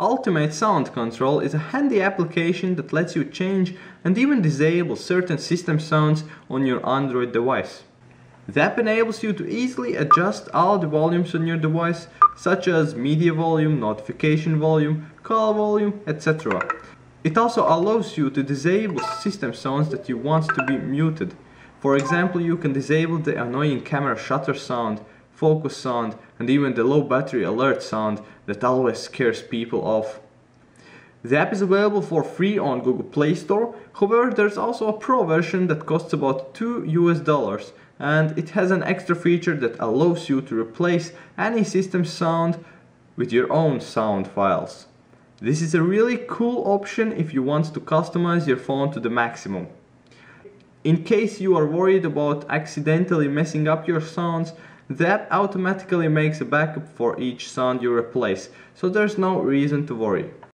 Ultimate Sound Control is a handy application that lets you change and even disable certain system sounds on your Android device. The app enables you to easily adjust all the volumes on your device, such as media volume, notification volume, call volume, etc. It also allows you to disable system sounds that you want to be muted. For example, you can disable the annoying camera shutter sound, focus sound, and even the low battery alert sound that always scares people off. The app is available for free on Google Play Store, however there's also a pro version that costs about 2 US dollars and it has an extra feature that allows you to replace any system sound with your own sound files. This is a really cool option if you want to customize your phone to the maximum. In case you are worried about accidentally messing up your sounds, the app automatically makes a backup for each sound you replace, so there's no reason to worry.